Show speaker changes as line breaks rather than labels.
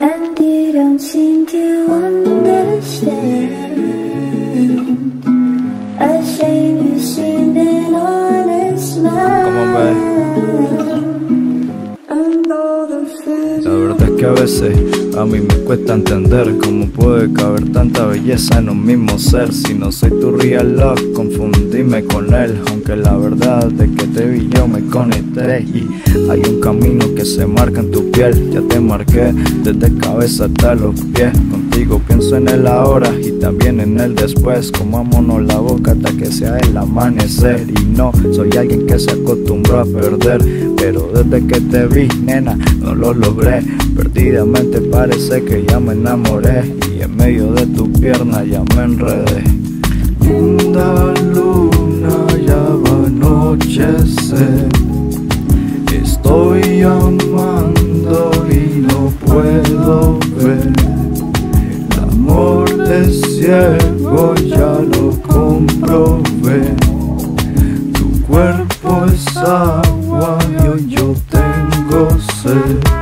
And you don't seem to understand A shame you seemed an honest man
Come on,
And all the
que a veces a mí me cuesta entender cómo puede caber tanta belleza en un mismo ser. Si no soy tu real love, confundíme con él. Aunque la verdad de que te vi yo me conecté. Y hay un camino que se marca en tu piel. Ya te marqué desde cabeza hasta los pies. Contigo pienso en el ahora y también en el después. Comámonos la boca hasta que sea el amanecer. Y no soy alguien que se acostumbró a perder. Pero desde que te vi, nena, no lo logré. Perdidamente parece que ya me enamoré. Y en medio de tu pierna ya me enredé. Linda luna, ya va. Estoy amando y no puedo ver. El amor es ciego, ya lo comprobé. Tu cuerpo es agua y yo tengo sed.